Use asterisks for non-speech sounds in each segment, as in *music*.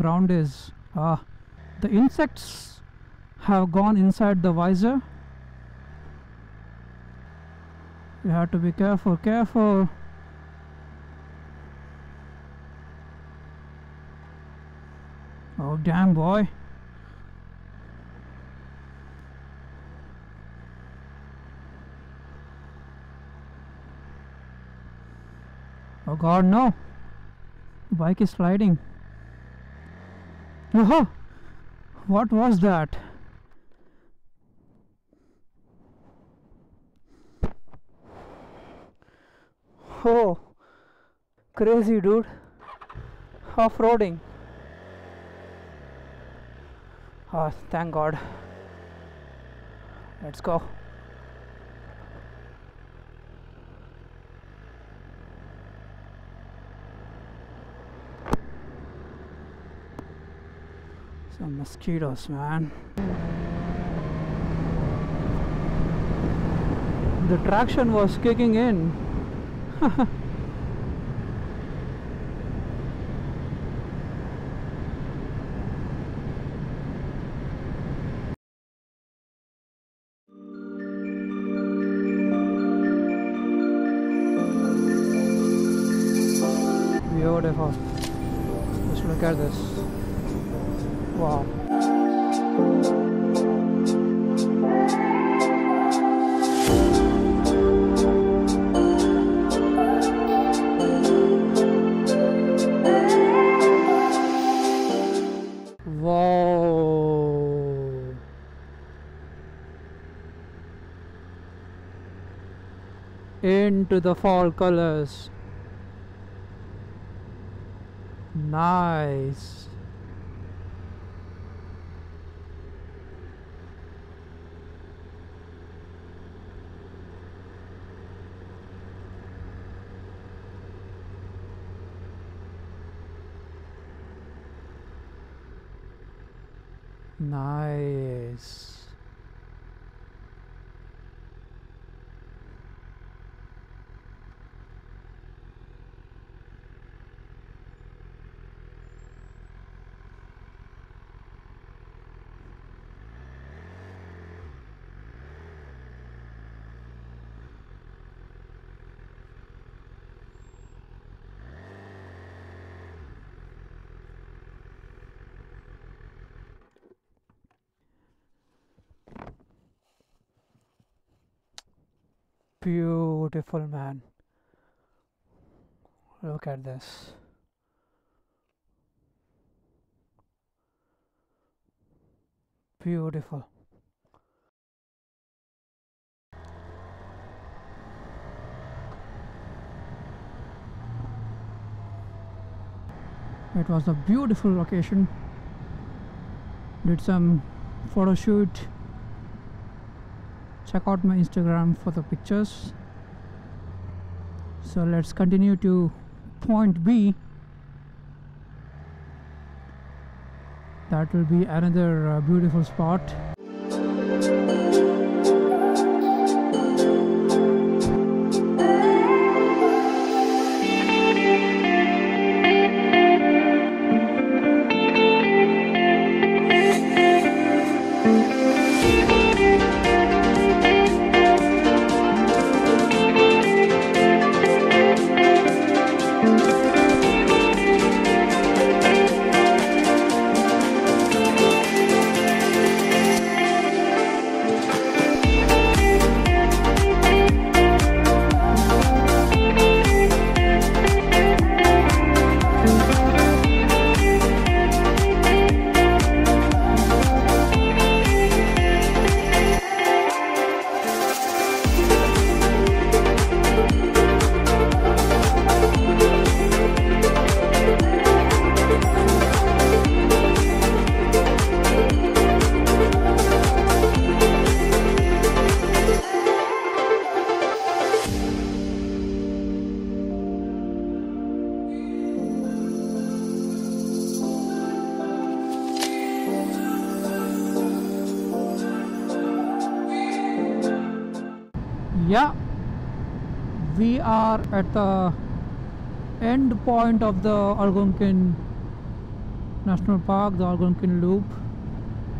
ground is. Ah, the insects have gone inside the visor. You have to be careful, careful. Oh, damn, boy. Oh god, no. Bike is sliding. Oh, what was that? Oh, crazy dude. Off roading. Ah, thank god. Let's go. Some mosquitoes, man. The traction was kicking in. *laughs* Beautiful. Just look at this. Wow. Into the fall colors. Nice. Nice. Beautiful man. Look at this. Beautiful. It was a beautiful location. Did some photo shoot. Check out my Instagram for the pictures. So let's continue to point B. That will be another uh, beautiful spot. Yeah, we are at the end point of the Algonquin National Park, the Algonquin Loop.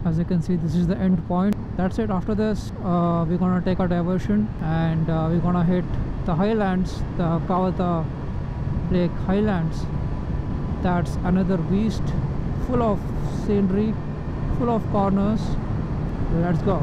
As you can see, this is the end point. That's it. After this, uh, we're gonna take a diversion and uh, we're gonna hit the highlands, the Kawartha Lake Highlands. That's another beast, full of scenery, full of corners. Let's go.